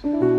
Shit.